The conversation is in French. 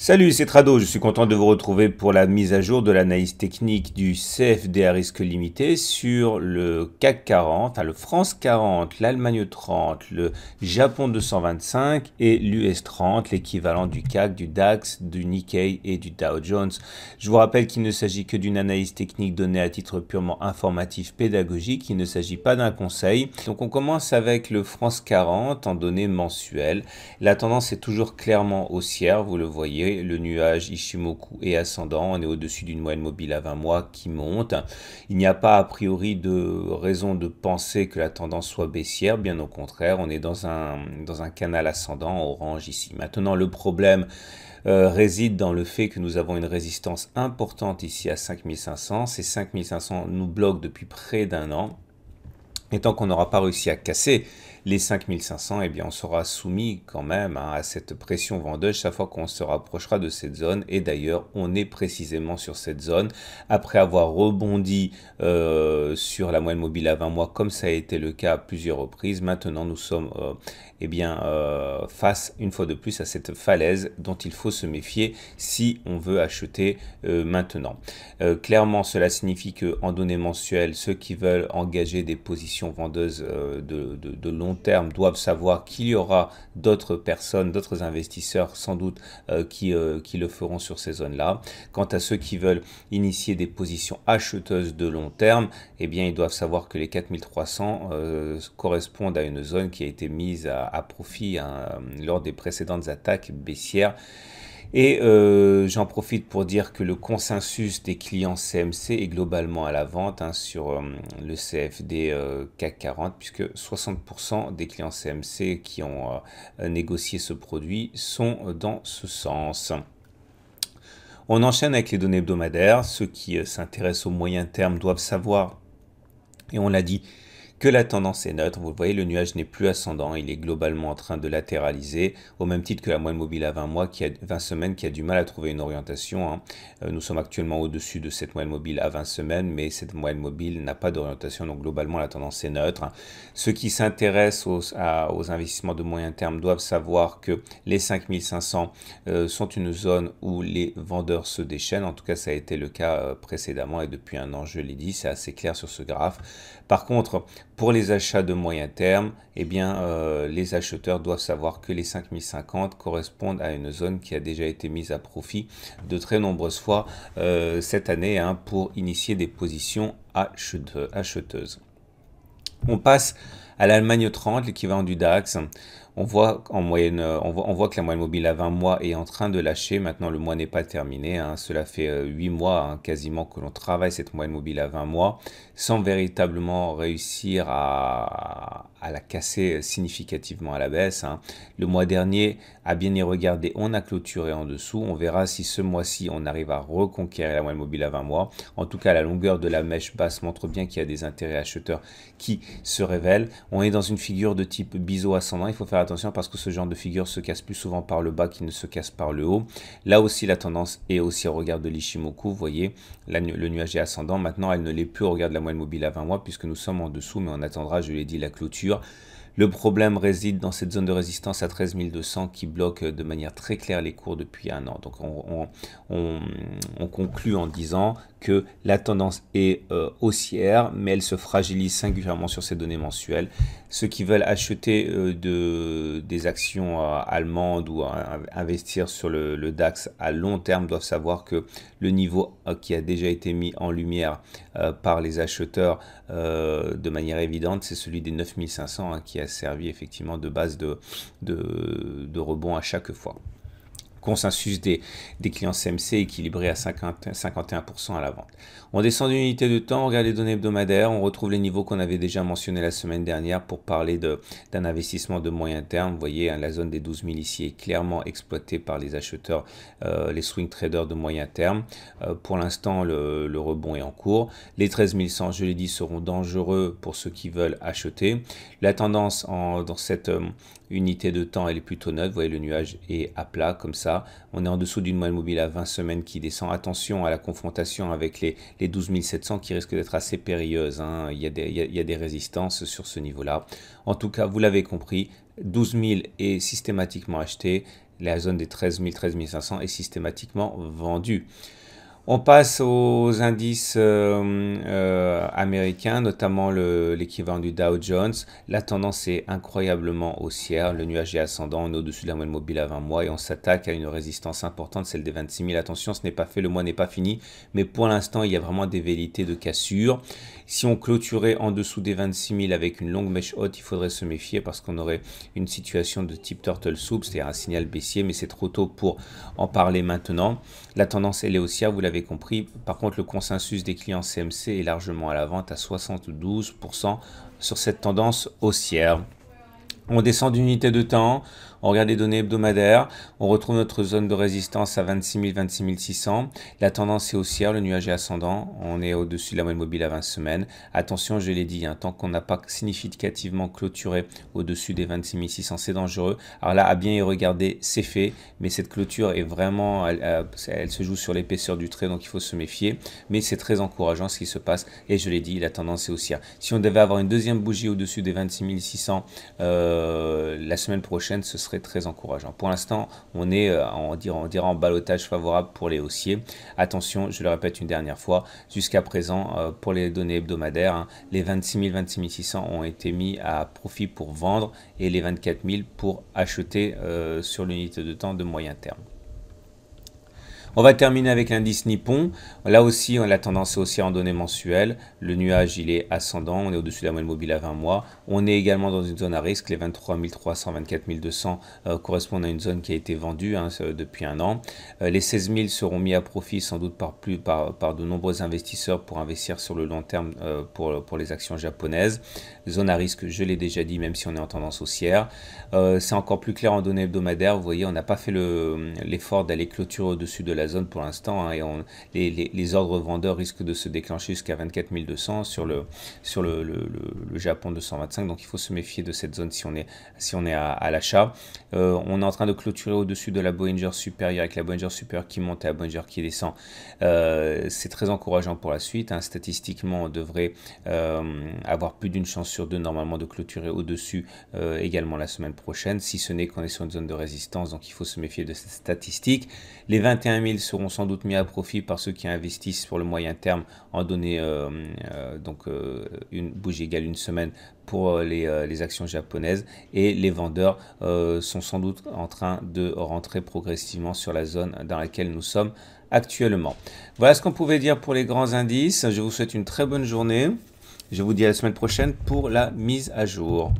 Salut, c'est Trado, je suis content de vous retrouver pour la mise à jour de l'analyse technique du CFD à risque limité sur le CAC 40, enfin le France 40, l'Allemagne 30, le Japon 225 et l'US 30, l'équivalent du CAC, du DAX, du Nikkei et du Dow Jones. Je vous rappelle qu'il ne s'agit que d'une analyse technique donnée à titre purement informatif pédagogique, il ne s'agit pas d'un conseil. Donc on commence avec le France 40 en données mensuelles. La tendance est toujours clairement haussière, vous le voyez le nuage Ishimoku est ascendant, on est au-dessus d'une moyenne mobile à 20 mois qui monte. Il n'y a pas a priori de raison de penser que la tendance soit baissière, bien au contraire, on est dans un, canal ascendant orange ici. Maintenant, le problème euh, réside dans le fait que nous avons une résistance importante ici à 5500. Ces 5500 nous bloquent depuis près d'un an. Et tant qu'on n'aura pas réussi à casser les 5500, eh bien, on sera soumis quand même hein, à cette pression vendeuse chaque fois qu'on se rapprochera de cette zone. Et d'ailleurs, on est précisément sur cette zone. Après avoir rebondi euh, sur la moyenne mobile à 20 mois, comme ça a été le cas à plusieurs reprises, maintenant nous sommes euh, eh bien, euh, face une fois de plus à cette falaise dont il faut se méfier si on veut acheter maintenant. clairement, cela signifie que en données mensuelles, ceux qui veulent engager des positions vendeuses de, de, de long terme doivent savoir qu'il y aura d'autres personnes, d'autres investisseurs sans doute euh, qui, euh, qui le feront sur ces zones-là. Quant à ceux qui veulent initier des positions acheteuses de long terme, eh bien ils doivent savoir que les 4300 euh, correspondent à une zone qui a été mise à, profit hein, lors des précédentes attaques baissières et euh, j'en profite pour dire que le consensus des clients CMC est globalement à la vente hein, sur euh, le CFD euh, CAC 40, puisque 60% des clients CMC qui ont négocié ce produit sont dans ce sens. On enchaîne avec les données hebdomadaires. Ceux qui s'intéressent au moyen terme doivent savoir, et on l'a dit, que la tendance est neutre. Vous voyez, le nuage n'est plus ascendant, il est globalement en train de latéraliser, au même titre que la moyenne mobile à 20 mois, qui a 20 semaines, qui a du mal à trouver une orientation. Hein. Euh, nous sommes actuellement au-dessus de cette moyenne mobile à 20 semaines, mais cette moyenne mobile n'a pas d'orientation, donc globalement la tendance est neutre. Ceux qui s'intéressent aux, investissements de moyen terme doivent savoir que les 5500 euh, sont une zone où les vendeurs se déchaînent, en tout cas ça a été le cas euh, précédemment et depuis un an, je l'ai dit, c'est assez clair sur ce graphe. Par contre, pour les achats de moyen terme, eh bien, euh, les acheteurs doivent savoir que les 5050 correspondent à une zone qui a déjà été mise à profit de très nombreuses fois euh, cette année hein, pour initier des positions acheteuses. On passe à l'Allemagne 30, l'équivalent du DAX. On voit, en moyenne, euh, on voit, on voit, que la moyenne mobile à 20 mois est en train de lâcher. Maintenant, le mois n'est pas terminé. Hein. Cela fait 8 mois hein, quasiment que l'on travaille cette moyenne mobile à 20 mois sans véritablement réussir à, à la casser significativement à la baisse. Hein. Le mois dernier, à bien y regarder, on a clôturé en dessous. On verra si ce mois-ci, on arrive à reconquérir la moyenne mobile à 20 mois. En tout cas, la longueur de la mèche basse montre bien qu'il y a des intérêts acheteurs qui se révèlent. On est dans une figure de type biseau ascendant. Il faut faire attention parce que ce genre de figure se casse plus souvent par le bas qu'il ne se casse par le haut. Là aussi, la tendance est aussi au regard de l'Ishimoku. Vous voyez, le nuage est ascendant. Maintenant, elle ne l'est plus au regard de la moyenne mobile à 20 mois puisque nous sommes en dessous, mais on attendra, je l'ai dit, la clôture. Le problème réside dans cette zone de résistance à 13 200 qui bloque de manière très claire les cours depuis un an. Donc on, conclut en disant que la tendance est euh, haussière, mais elle se fragilise singulièrement sur ces données mensuelles. Ceux qui veulent acheter euh, de, des actions euh, allemandes ou investir sur le, le, DAX à long terme doivent savoir que le niveau qui a déjà été mis en lumière par les acheteurs de manière évidente, c'est celui des 9500 hein, qui a servi effectivement de base de, de, rebond à chaque fois consensus des, des, clients CMC équilibré à 50, 51% à la vente. On descend d'une unité de temps, on regarde les données hebdomadaires, on retrouve les niveaux qu'on avait déjà mentionnés la semaine dernière pour parler d'un investissement de moyen terme. Vous voyez, hein, la zone des 12 000 ici est clairement exploitée par les acheteurs, euh, les swing traders de moyen terme. Euh, pour l'instant, le, rebond est en cours. Les 13 100, je l'ai dit, seront dangereux pour ceux qui veulent acheter. La tendance en, dans cette euh, unité de temps, elle est plutôt neutre. Vous voyez, le nuage est à plat comme ça. On est en dessous d'une moyenne mobile à 20 semaines qui descend. Attention à la confrontation avec les, les 12 700 qui risquent d'être assez périlleuses. Hein. Il, y a des, il y a des résistances sur ce niveau-là. En tout cas, vous l'avez compris, 12 000 est systématiquement acheté. la zone des 13 000, 13 500 est systématiquement vendue. On passe aux indices euh, euh, américains, notamment l'équivalent du Dow Jones. La tendance est incroyablement haussière. Le nuage est ascendant, on est au-dessus de la moyenne mobile à 20 mois et on s'attaque à une résistance importante, celle des 26 000. Attention, ce n'est pas fait, le mois n'est pas fini, mais pour l'instant, il y a vraiment des velléités de cassure. Si on clôturait en dessous des 26 000 avec une longue mèche haute, il faudrait se méfier parce qu'on aurait une situation de type turtle soup, c'est-à-dire un signal baissier, mais c'est trop tôt pour en parler maintenant. La tendance, elle est haussière, vous l'avez compris. Par contre, le consensus des clients CMC est largement à la vente à 72% sur cette tendance haussière. On descend d'unité de temps, on regarde les données hebdomadaires, on retrouve notre zone de résistance à 26 000, 26 600. La tendance est haussière, le nuage est ascendant, on est au-dessus de la moyenne mobile à 20 semaines. Attention, je l'ai dit, hein, tant qu'on n'a pas significativement clôturé au-dessus des 26 600, c'est dangereux. Alors là, à bien y regarder, c'est fait, mais cette clôture est vraiment, elle, se joue sur l'épaisseur du trait, donc il faut se méfier. Mais c'est très encourageant ce qui se passe, et je l'ai dit, la tendance est haussière. Si on devait avoir une deuxième bougie au-dessus des 26 600 euh, la semaine prochaine, ce serait très encourageant. Pour l'instant, on est, euh, dira, en balotage favorable pour les haussiers. Attention, je le répète une dernière fois, jusqu'à présent, euh, pour les données hebdomadaires, hein, les 26 000, 26 600 ont été mis à profit pour vendre et les 24 000 pour acheter euh, sur l'unité de temps de moyen terme. On va terminer avec l'indice Nippon. Là aussi, on a la tendance haussière en données mensuelles. Le nuage, il est ascendant. On est au-dessus de la moyenne mobile à 20 mois. On est également dans une zone à risque. Les 23 300, 24 200 correspondent à une zone qui a été vendue hein, depuis un an. Euh, les 16 000 seront mis à profit sans doute par, de nombreux investisseurs pour investir sur le long terme euh, pour, pour les actions japonaises. Zone à risque, je l'ai déjà dit, même si on est en tendance haussière. Euh, c'est encore plus clair en données hebdomadaires. Vous voyez, on n'a pas fait l'effort d'aller clôturer au-dessus de la zone pour l'instant hein, et on, les, ordres vendeurs risquent de se déclencher jusqu'à 24 200 sur le, sur le, le, Japon 225 donc il faut se méfier de cette zone si on est, si on est à, l'achat. Euh, on est en train de clôturer au-dessus de la Bollinger supérieure avec la Bollinger supérieure qui monte et la Bollinger qui descend. Euh, c'est très encourageant pour la suite. Hein. Statistiquement, on devrait euh, avoir plus d'une chance sur deux normalement de clôturer au-dessus également la semaine prochaine, si ce n'est qu'on est sur une zone de résistance, donc il faut se méfier de cette statistique. Les 21 000 seront sans doute mis à profit par ceux qui investissent pour le moyen terme en données, euh, euh, donc euh, une bougie égale une semaine pour les, les, actions japonaises et les vendeurs sont sans doute en train de rentrer progressivement sur la zone dans laquelle nous sommes actuellement. Voilà ce qu'on pouvait dire pour les grands indices. Je vous souhaite une très bonne journée. Je vous dis à la semaine prochaine pour la mise à jour.